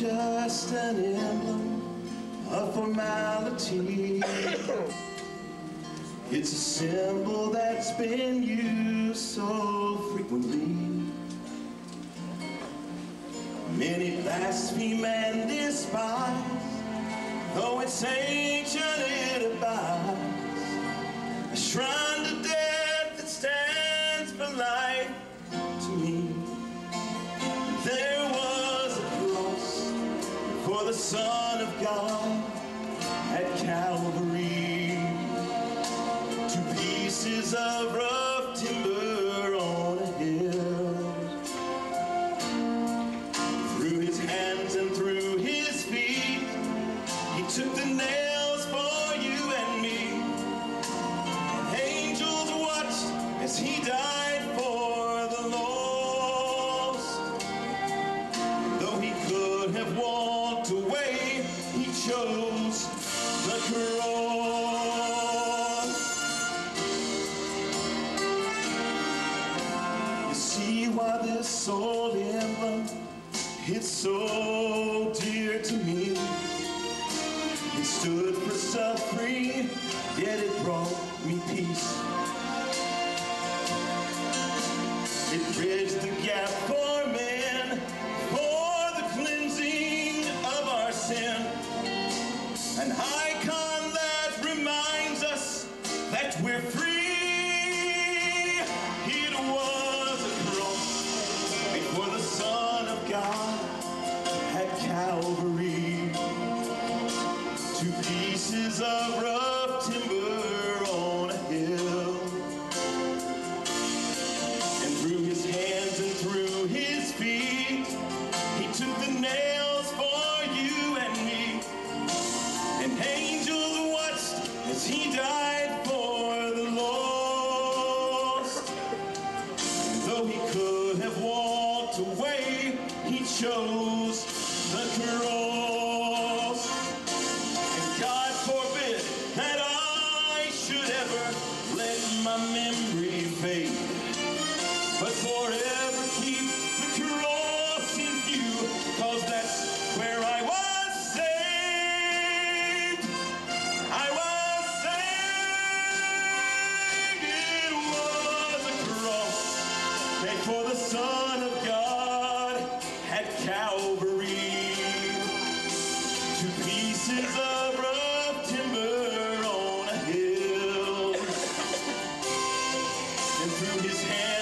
just an emblem of formality. It's a symbol that's been used so frequently. Many blaspheme and despise, though it's ancient it abides. A shrine to Son of God at Calvary. Two pieces of rough timber the cross. You see why this it's so dear to me. It stood for suffering, yet it brought me peace. It bridged the gap for men, for the cleansing of our sin. An icon that reminds us that we're free. It was a cross before the Son of God at Calvary. Two pieces of though he could have walked away, he chose the cross. Son of God at Calvary. Two pieces of rough timber on a hill. and through his hand